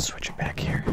Switch it back here.